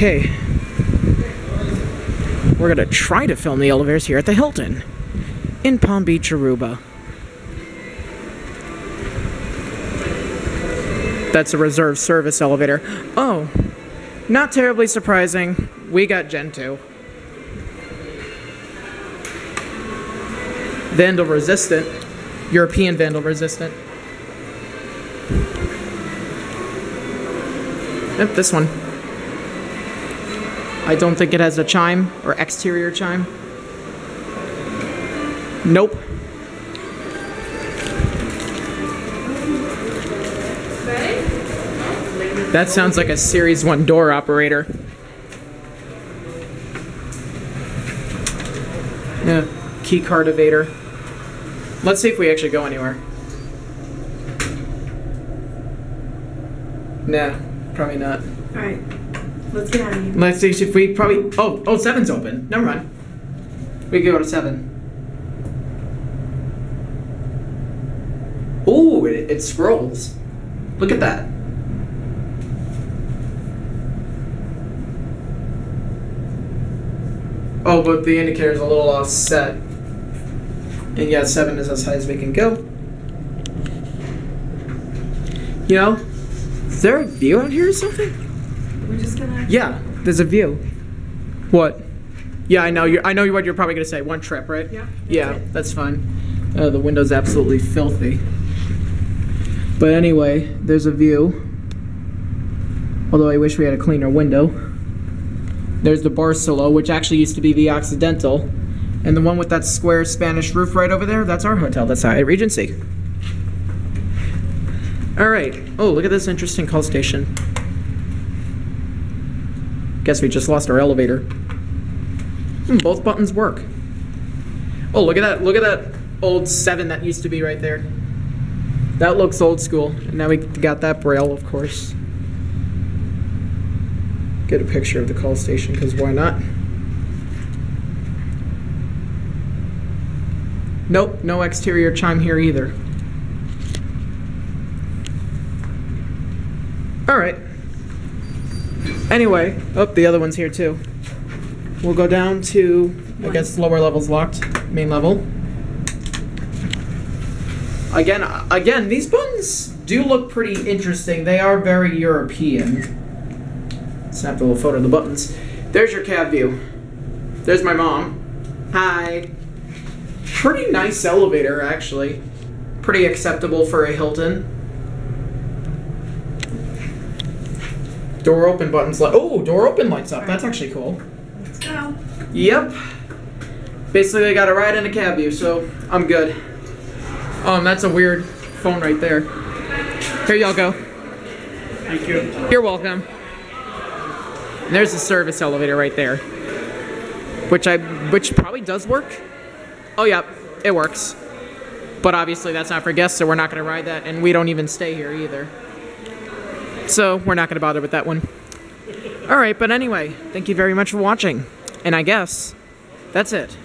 Okay. We're gonna try to film the elevators here at the Hilton in Palm Beach, Aruba. That's a reserve service elevator. Oh, not terribly surprising. We got Gen 2. Vandal resistant. European vandal resistant. Yep, this one. I don't think it has a chime or exterior chime. Nope. That sounds like a Series 1 door operator. Yeah, key card evader. Let's see if we actually go anywhere. Nah, probably not. Alright, let's get out of here. Let's see if we probably. Oh, oh, seven's open. Never mind. We can go to seven. Ooh, it, it scrolls. Look at that. Oh, but the indicator's a little offset. And yeah, seven is as high as we can go. You know, is there a view out here or something? We're just gonna. Yeah, there's a view. What? Yeah, I know. you I know what you're probably gonna say. One trip, right? Yeah, that's Yeah, it. that's fine. Uh, the window's absolutely filthy. But anyway, there's a view. Although I wish we had a cleaner window. There's the Barcelo, which actually used to be the Occidental. And the one with that square Spanish roof right over there, that's our hotel. That's Hyatt Regency. Alright. Oh, look at this interesting call station. Guess we just lost our elevator. Hmm, both buttons work. Oh, look at that. Look at that old 7 that used to be right there. That looks old school. And now we got that braille, of course. Get a picture of the call station, because why not? Nope, no exterior chime here either. Alright. Anyway, oh, the other one's here too. We'll go down to, I guess, lower levels locked, main level. Again, again, these buttons do look pretty interesting. They are very European. Snapped a little photo of the buttons. There's your cab view. There's my mom. Hi. Pretty nice elevator, actually. Pretty acceptable for a Hilton. Door open buttons light. Oh, door open lights up. That's actually cool. Let's go. Yep. Basically, I got a ride in a cab view, so I'm good. Um, that's a weird phone right there. Here y'all go. Thank you. You're welcome. And there's a service elevator right there, which I, which probably does work. Oh yeah, it works. But obviously that's not for guests, so we're not gonna ride that, and we don't even stay here either. So we're not gonna bother with that one. All right, but anyway, thank you very much for watching, and I guess that's it.